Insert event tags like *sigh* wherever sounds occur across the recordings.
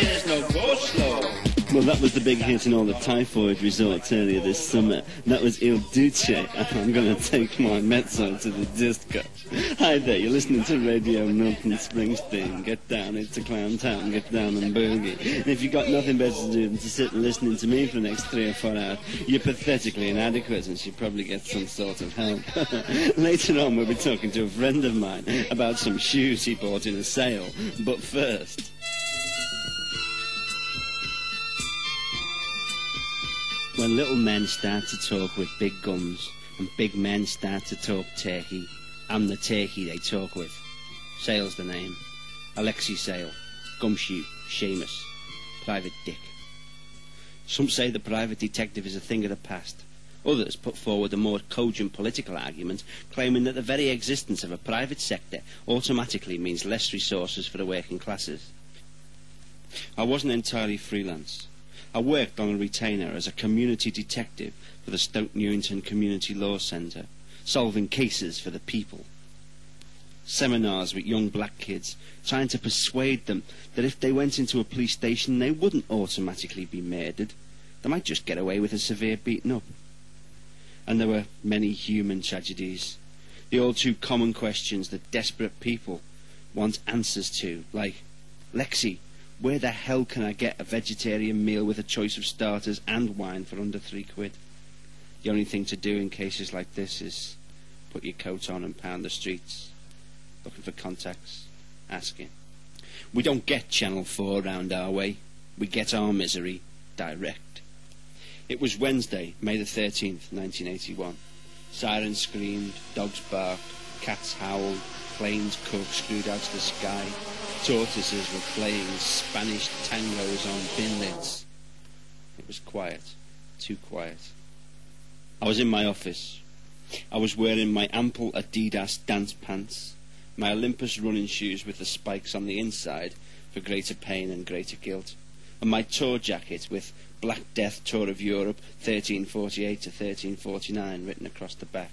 there's no. Well, that was the big hit in all the typhoid resorts earlier this summer. That was Il Duce, I'm going to take my mezzo to the disco. Hi there, you're listening to Radio Milton Springsteen. Get down, a clown town, get down and boogie. And if you've got nothing better to do than to sit and listening to me for the next three or four hours, you're pathetically inadequate and should probably get some sort of help. *laughs* Later on, we'll be talking to a friend of mine about some shoes he bought in a sale. But first... When little men start to talk with big guns and big men start to talk turkey, I'm the turkey they talk with. Sayle's the name. Alexei Sayle. Gumshoe. Shamus. Private Dick. Some say the private detective is a thing of the past. Others put forward a more cogent political argument, claiming that the very existence of a private sector automatically means less resources for the working classes. I wasn't entirely freelance. I worked on a retainer as a community detective for the Stoke Newington Community Law Centre, solving cases for the people. Seminars with young black kids, trying to persuade them that if they went into a police station they wouldn't automatically be murdered. They might just get away with a severe beating up. And there were many human tragedies. The all too common questions that desperate people want answers to, like, Lexi, where the hell can I get a vegetarian meal with a choice of starters and wine for under three quid? The only thing to do in cases like this is put your coat on and pound the streets, looking for contacts, asking. We don't get Channel 4 round our way. We get our misery direct. It was Wednesday, May the 13th, 1981. Sirens screamed, dogs barked, cats howled, planes corkscrewed out to the sky, tortoises were playing Spanish tangos on bin lids. It was quiet, too quiet. I was in my office. I was wearing my ample Adidas dance pants, my Olympus running shoes with the spikes on the inside for greater pain and greater guilt, and my tour jacket with Black Death Tour of Europe 1348 to 1349 written across the back.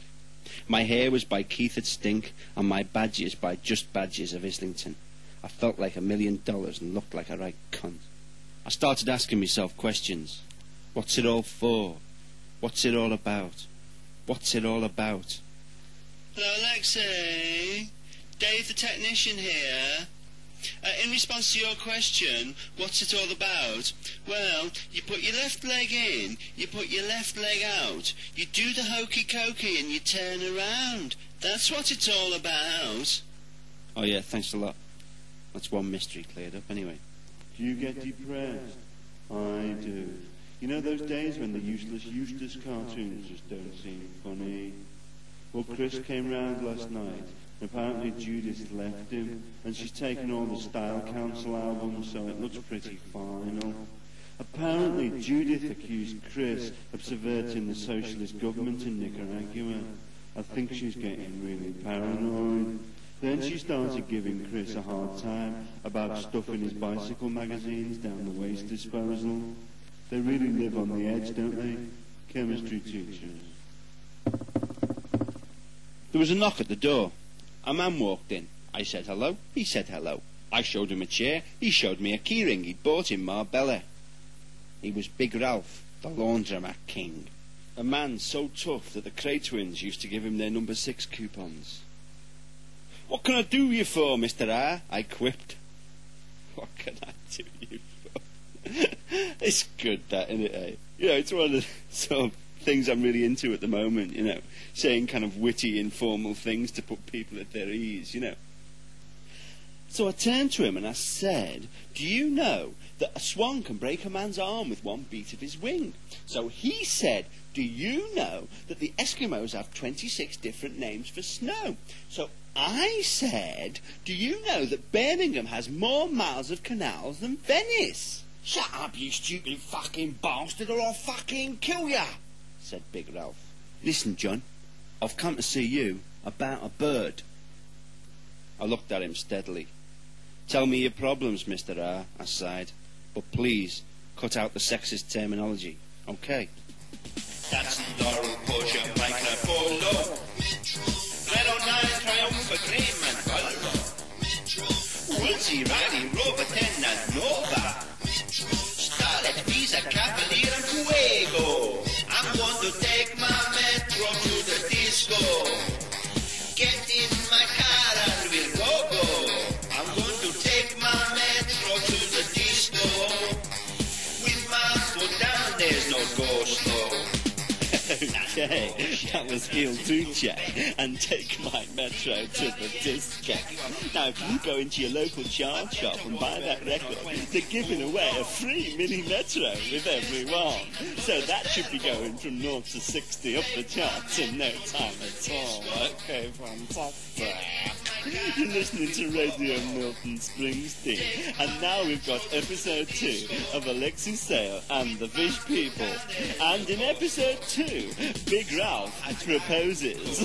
My hair was by Keith at Stink, and my badges by Just Badges of Islington. I felt like a million dollars and looked like a right cunt. I started asking myself questions. What's it all for? What's it all about? What's it all about? Hello, Alexei. Dave the technician here. Uh, in response to your question, what's it all about? Well, you put your left leg in, you put your left leg out, you do the hokey cokey and you turn around. That's what it's all about. Oh yeah, thanks a lot. That's one mystery cleared up anyway. Do you get depressed? I do. You know those days when the useless Eustace cartoons just don't seem funny? Well, Chris came round last night. and Apparently Judith left him, and she's taken all the Style Council albums, so it looks pretty final. Apparently Judith accused Chris of subverting the socialist government in Nicaragua. I think she's getting really paranoid. Then she started giving Chris a hard time about stuffing his bicycle magazines down the waste disposal. They really live on the edge, don't they? Chemistry teachers. There was a knock at the door. A man walked in. I said hello. He said hello. I showed him a chair. He showed me a keyring he'd bought in Marbella. He was Big Ralph, the laundromat king. A man so tough that the Kray twins used to give him their number six coupons. What can I do you for, Mr. R? I quipped. What can I do you for? *laughs* it's good, that, isn't it? Eh? You know, it's one of the *laughs* sort of things I'm really into at the moment, you know, saying kind of witty, informal things to put people at their ease, you know. So I turned to him and I said, Do you know that a swan can break a man's arm with one beat of his wing? So he said, Do you know that the Eskimos have 26 different names for snow? So I said, Do you know that Birmingham has more miles of canals than Venice? Shut up, you stupid fucking bastard, or I'll fucking kill ya, said Big Ralph. Listen, John, I've come to see you about a bird. I looked at him steadily. Tell me your problems, Mr. R, I sighed. But please, cut out the sexist terminology. Okay. That's Laurel Porsche Micropolo. Red 09 Colour. Woolsey Rover 10 and Nova. Starlet Visa Cavalier Okay, that was Il Duce and Take My Metro to the Disco. Now, if you go into your local chart shop and buy that record, they're giving away a free mini Metro with every one. So that should be going from 0 to 60 up the charts in no time at all. Okay, fantastic. You're listening to Radio Milton Springsteen, and now we've got episode two of Alexei Sayle and the Fish People. And in episode two, Big Ralph proposes.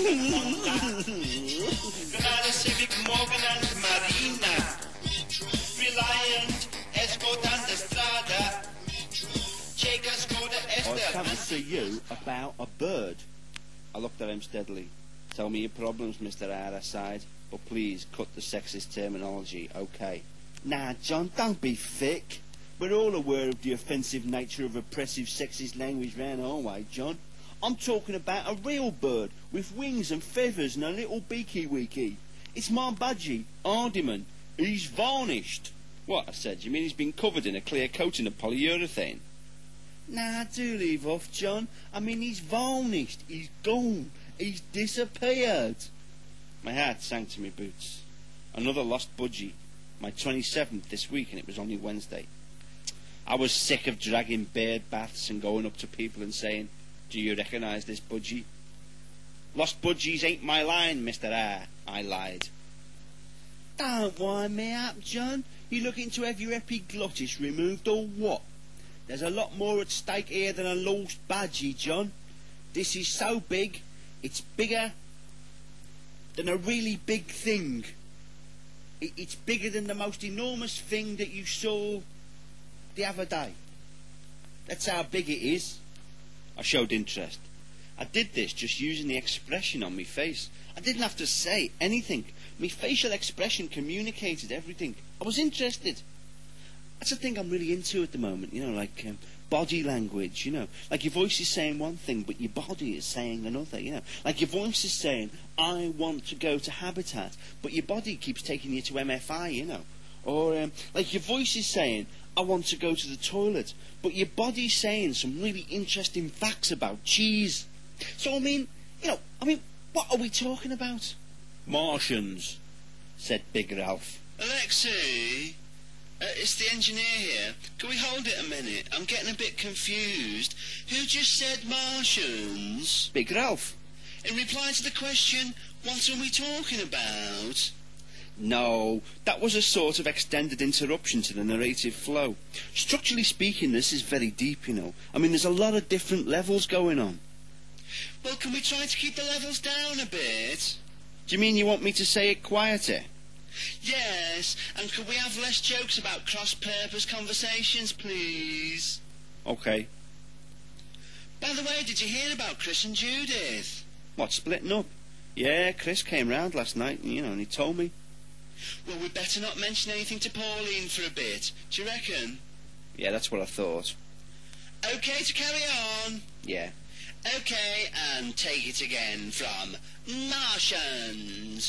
I've come to see you about a bird. I looked at him steadily. Tell me your problems, Mr. I sighed. But please, cut the sexist terminology, okay? Nah, John, don't be thick. We're all aware of the offensive nature of oppressive sexist language round our way, John. I'm talking about a real bird with wings and feathers and a little beaky weaky. It's my budgie, Hardiman. He's varnished. What, I said, you mean he's been covered in a clear coating of polyurethane? Nah, do leave off, John. I mean, he's varnished. He's gone. He's disappeared. My heart sank to my boots. Another lost budgie. My 27th this week, and it was only Wednesday. I was sick of dragging bird baths and going up to people and saying, Do you recognise this budgie? Lost budgies ain't my line, Mr. R. I lied. Don't wind me up, John. You looking to have your epiglottis removed or what? There's a lot more at stake here than a lost budgie, John. This is so big, it's bigger than a really big thing. It, it's bigger than the most enormous thing that you saw the other day. That's how big it is. I showed interest. I did this just using the expression on my face. I didn't have to say anything. My facial expression communicated everything. I was interested. That's the thing I'm really into at the moment, you know, like um, body language, you know. Like your voice is saying one thing, but your body is saying another, you know. Like your voice is saying, I want to go to Habitat, but your body keeps taking you to MFI, you know. Or um, like your voice is saying, I want to go to the toilet, but your body's saying some really interesting facts about cheese. So, I mean, you know, I mean, what are we talking about? Martians, said Big Ralph. Alexei, uh, it's the engineer here. Can we hold it a minute? I'm getting a bit confused. Who just said Martians? Big Ralph. In reply to the question, what are we talking about? No, that was a sort of extended interruption to the narrative flow. Structurally speaking, this is very deep, you know. I mean, there's a lot of different levels going on. Well, can we try to keep the levels down a bit? Do you mean you want me to say it quieter? Yes, and could we have less jokes about cross-purpose conversations, please? Okay. By the way, did you hear about Chris and Judith? What, splitting up? Yeah, Chris came round last night, you know, and he told me. Well, we'd better not mention anything to Pauline for a bit. Do you reckon? Yeah, that's what I thought. Okay to carry on? Yeah. Okay, and take it again from Martians.